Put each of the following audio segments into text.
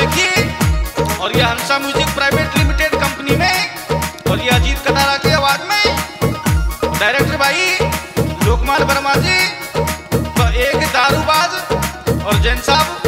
देखिए और ये हंसा म्यूज़िक प्राइवेट लिमिटेड कंपनी में, और ये अजीत कटारा की आवाज़ में। डायरेक्टर भाई, लोकमाल वर्मा जी तो एक दारूबाज, और जैन साहब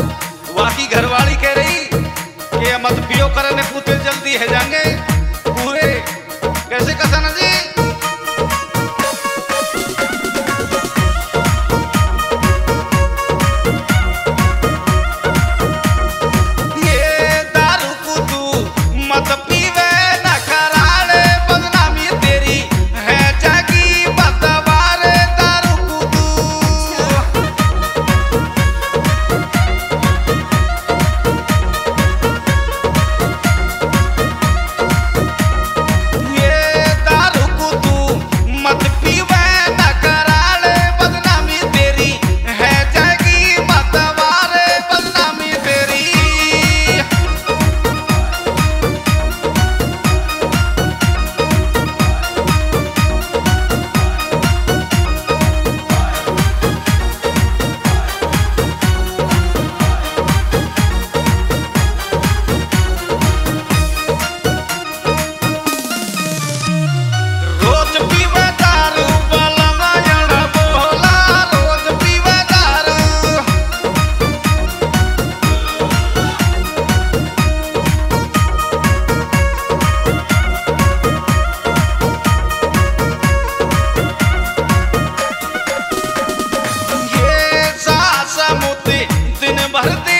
चाहते